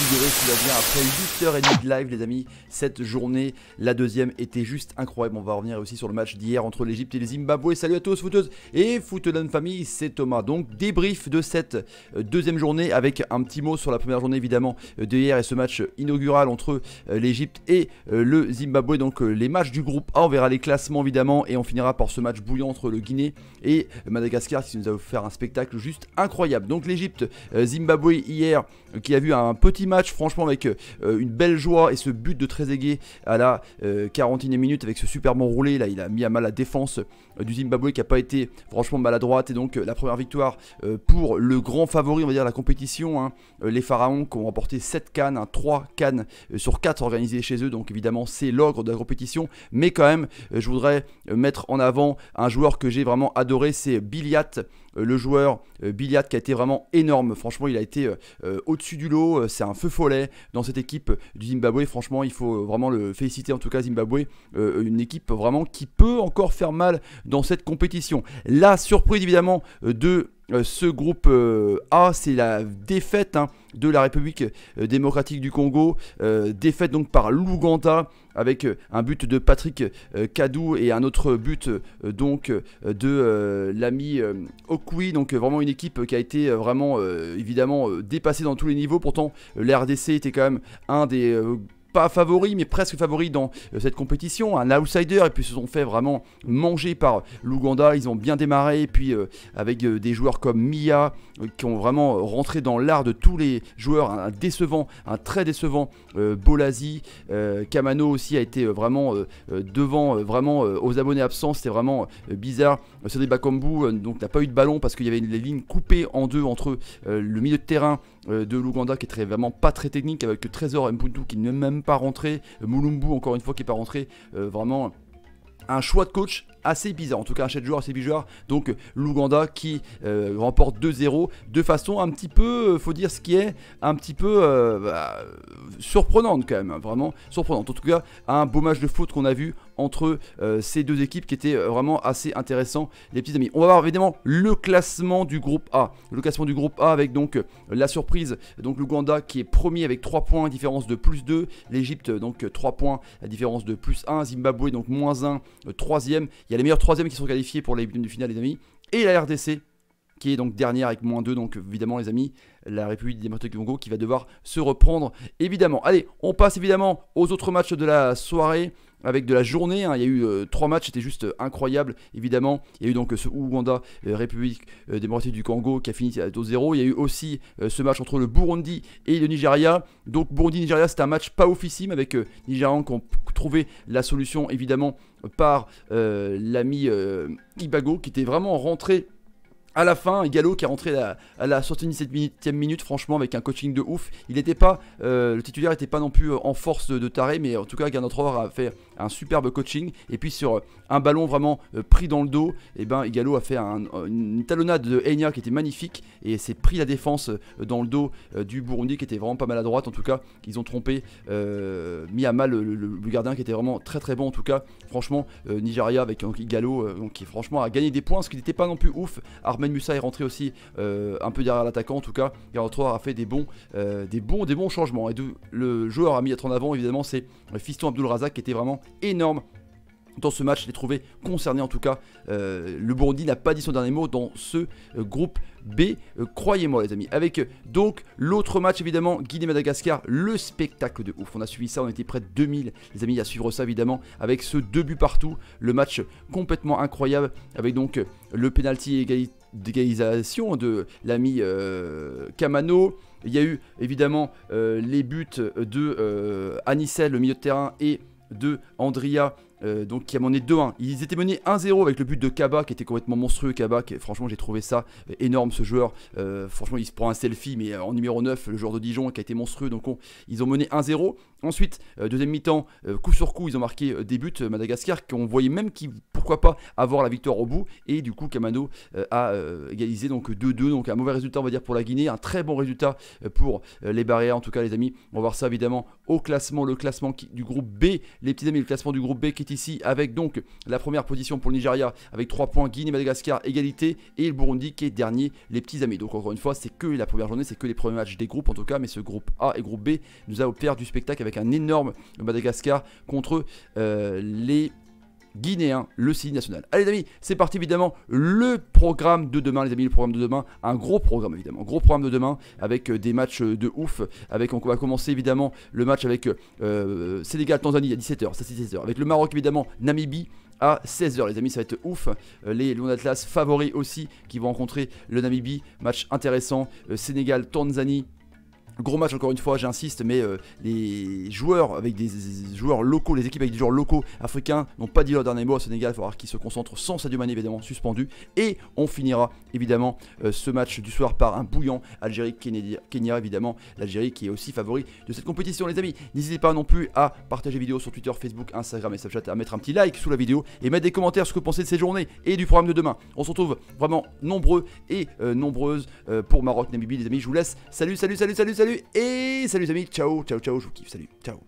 figurer ce va bien après 8h30 de live les amis. Cette journée, la deuxième, était juste incroyable. On va revenir aussi sur le match d'hier entre l'Egypte et les Zimbabwe. Salut à tous footeuses et footeux famille, c'est Thomas. Donc débrief de cette euh, deuxième journée avec un petit mot sur la première journée évidemment euh, de hier et ce match inaugural entre euh, l'Egypte et le Zimbabwe. Donc les matchs du groupe A, on verra les classements évidemment et on finira par ce match bouillant entre le Guinée et Madagascar qui nous a offert un spectacle juste incroyable. Donc l'Egypte, Zimbabwe hier qui a vu un petit match franchement avec euh, une belle joie et ce but de Trezeguet à la 41e euh, minute avec ce super bon roulé là il a mis à mal la défense euh, du Zimbabwe qui n'a pas été franchement maladroite. Et donc la première victoire pour le grand favori on va dire la compétition hein. les Pharaons qui ont remporté 7 cannes 3 cannes sur 4 organisées chez eux. Donc évidemment c'est l'ogre de la compétition. Mais quand même je voudrais mettre en avant un joueur que j'ai vraiment adoré c'est Biliat le joueur Biliat qui a été vraiment énorme. Franchement il a été au-dessus du lot. C'est un feu follet dans cette équipe du Zimbabwe. Franchement, il faut vraiment le féliciter en tout cas Zimbabwe, euh, une équipe vraiment qui peut encore faire mal dans cette compétition. La surprise évidemment euh, de ce groupe A, c'est la défaite hein, de la République démocratique du Congo, défaite donc par l'Ouganda avec un but de Patrick Kadou et un autre but donc de l'ami Okui, donc vraiment une équipe qui a été vraiment évidemment dépassée dans tous les niveaux. Pourtant, l'RDC était quand même un des euh, pas favori, mais presque favori dans euh, cette compétition, un outsider, et puis se sont fait vraiment manger par l'Ouganda. Ils ont bien démarré, et puis euh, avec des joueurs comme Mia, qui ont vraiment rentré dans l'art de tous les joueurs, un, décevant, un très décevant Bolazi. Kamano aussi a été vraiment devant, vraiment aux abonnés absents, c'était vraiment bizarre. Cédric Bakambu donc n'a pas eu de ballon parce qu'il y avait les lignes coupées en deux entre le milieu de terrain de l'Ouganda qui est vraiment pas très technique avec Trésor Mpuntu qui n'est même pas rentré, Mulumbu encore une fois qui est pas rentré, euh, vraiment un choix de coach assez bizarre, en tout cas un chef de joueur assez bizarre. Donc l'Ouganda qui euh, remporte 2-0 de façon un petit peu, euh, faut dire ce qui est, un petit peu bah, surprenante quand même, vraiment surprenante. En tout cas, un beau match de foot qu'on a vu entre euh, ces deux équipes qui étaient euh, vraiment assez intéressants, les petits amis. On va voir évidemment le classement du groupe A. Le classement du groupe A avec donc euh, la surprise, donc l'Ouganda qui est premier avec 3 points, différence de plus 2. L'Egypte donc 3 points, la différence de plus 1. Zimbabwe donc moins 1, troisième. Il y a les meilleurs troisièmes qui sont qualifiés pour les du finale les amis. Et la RDC qui est donc dernière avec moins 2. Donc évidemment les amis, la République démocratique du Congo qui va devoir se reprendre évidemment. Allez, on passe évidemment aux autres matchs de la soirée avec de la journée. Hein. Il y a eu euh, trois matchs, c'était juste euh, incroyable, évidemment. Il y a eu donc ce Ouganda, euh, République démocratique du Congo, qui a fini à 2-0. Il y a eu aussi ce match entre le Burundi et le Nigeria. Donc Burundi-Nigeria, c'était un match pas officiel avec Nigérians qui ont trouvé la solution, évidemment, par l'ami Ibago, qui était vraiment rentré à la fin, Gallo qui est rentré à, la 77e minute, franchement, avec un coaching de ouf. Il n'était pas, euh, le titulaire n'était pas non plus euh, en force de, taré, mais en tout cas, Gernot a fait un superbe coaching. Et puis sur euh, un ballon vraiment pris dans le dos, et eh ben a fait une talonnade de Enya qui était magnifique et s'est pris la défense dans le dos du Burundi qui était vraiment pas mal à droite. En tout cas, ils ont trompé, mis à mal le, gardien qui était vraiment très très bon. En tout cas, franchement, Nigeria avec Gallo, qui franchement a gagné des points, ce qui n'était pas non plus ouf. Armen Musa est rentré aussi euh, un peu derrière l'attaquant en tout cas. Garotroir a fait des bons, euh, des bons, des bons changements. Et le joueur à mettre en avant évidemment c'est Fiston Abdul Razak qui était vraiment énorme dans ce match, je l'ai trouvé concerné en tout cas. Euh, le Burundi n'a pas dit son dernier mot dans ce groupe B, croyez-moi les amis. Avec donc l'autre match évidemment, Guinée-Madagascar, le spectacle de ouf. On a suivi ça, on était près de 2000 les amis à suivre ça évidemment, avec ce deux buts partout, le match complètement incroyable, avec donc le penalty égalité d'égalisation de l'ami euh, Kamano. Il y a eu évidemment euh, les buts de euh, Anissel, le milieu de terrain, et de Andria euh, donc qui a mené 2-1. Ils étaient menés 1-0 avec le but de Kaba qui était complètement monstrueux. Kaba, franchement, j'ai trouvé ça euh, énorme ce joueur. Franchement, il se prend un selfie, mais en numéro 9, le joueur de Dijon qui a été monstrueux. Donc ils ont mené 1-0. Ensuite, deuxième mi-temps, coup sur coup, ils ont marqué des buts Madagascar qu'on voyait même qui, pourquoi pas, avoir la victoire au bout. Et du coup, Kamano a égalisé donc 2-2. Donc un mauvais résultat, on va dire, pour la Guinée. Un très bon résultat pour les barrières, en tout cas, les amis. On va voir ça évidemment au classement, le classement du groupe B. Les petits amis, le classement du groupe B qui ensuite ici avec donc la première position pour le Nigeria avec 3 points, Guinée, Madagascar, égalité et le Burundi qui est dernier, les petits amis. Donc encore une fois, c'est que la première journée, c'est que les premiers matchs des groupes en tout cas, mais ce groupe A et groupe B nous a offert du spectacle avec un énorme Madagascar contre euh, les guinéen, le signe national. Allez les amis, c'est parti évidemment, le programme de demain, les amis, le programme de demain, un gros programme évidemment, gros programme de demain avec euh, des matchs euh, de ouf, avec on va commencer évidemment le match avec Sénégal-Tanzanie à 17h, ça c'est 17h, avec le Maroc évidemment, Namibie à 16h les amis ça va être ouf. Les Lions d'Atlas favoris aussi qui vont rencontrer le Namibie. Match intéressant Sénégal Tanzanie Gros match encore une fois, j'insiste, mais euh, les joueurs avec des joueurs locaux, les équipes avec des joueurs locaux africains n'ont pas dit leur dernier mot au Sénégal. Il faudra qu'ils se concentrent sans Sadio Mané évidemment suspendu. Et on finira évidemment euh, ce match du soir par un bouillant Algérie-Kenya évidemment. L'Algérie qui est aussi favori de cette compétition les amis. N'hésitez pas non plus à partager vidéo sur Twitter, Facebook, Instagram et Snapchat, à mettre un petit like sous la vidéo et mettre des commentaires ce que vous pensez de ces journées et du programme de demain. On se retrouve vraiment nombreux et euh, nombreuses pour Maroc, Namibie les amis. Je vous laisse. Salut, salut, salut, salut, salut et salut les amis, ciao, ciao, ciao, je vous kiffe, salut, ciao.